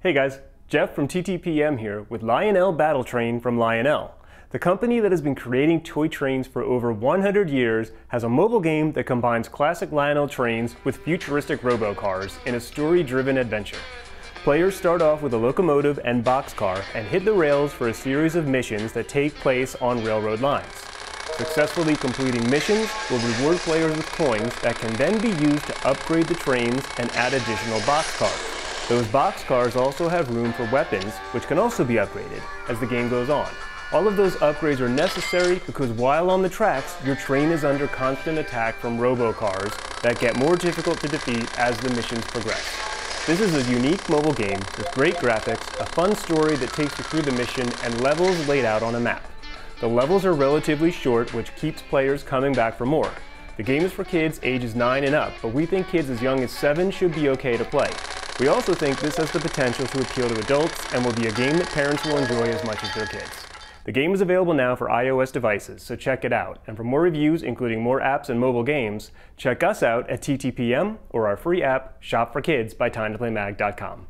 Hey guys, Jeff from TTPM here with Lionel Battle Train from Lionel. The company that has been creating toy trains for over 100 years has a mobile game that combines classic Lionel trains with futuristic robocars in a story-driven adventure. Players start off with a locomotive and boxcar and hit the rails for a series of missions that take place on railroad lines. Successfully completing missions will reward players with coins that can then be used to upgrade the trains and add additional boxcars. Those boxcars also have room for weapons, which can also be upgraded as the game goes on. All of those upgrades are necessary because while on the tracks, your train is under constant attack from robocars that get more difficult to defeat as the missions progress. This is a unique mobile game with great graphics, a fun story that takes you through the mission, and levels laid out on a map. The levels are relatively short, which keeps players coming back for more. The game is for kids ages 9 and up, but we think kids as young as 7 should be okay to play. We also think this has the potential to appeal to adults and will be a game that parents will enjoy as much as their kids. The game is available now for iOS devices, so check it out. And for more reviews, including more apps and mobile games, check us out at TTPM or our free app, Shop for Kids by TimeToPlayMag.com.